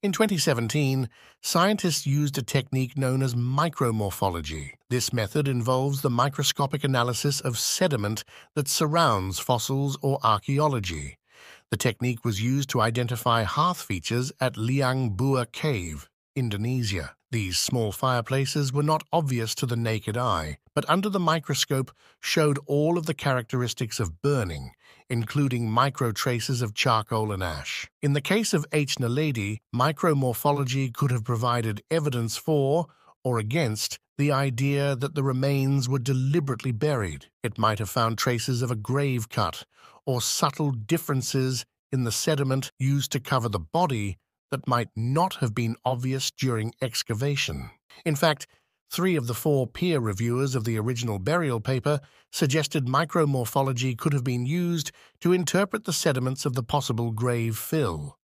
In 2017, scientists used a technique known as micromorphology. This method involves the microscopic analysis of sediment that surrounds fossils or archaeology. The technique was used to identify hearth features at Liang Bua Cave, Indonesia. These small fireplaces were not obvious to the naked eye, but under the microscope showed all of the characteristics of burning, including micro traces of charcoal and ash. In the case of H. naledi, micromorphology could have provided evidence for or against the idea that the remains were deliberately buried. It might have found traces of a grave cut or subtle differences in the sediment used to cover the body that might not have been obvious during excavation. In fact, three of the four peer reviewers of the original burial paper suggested micromorphology could have been used to interpret the sediments of the possible grave fill.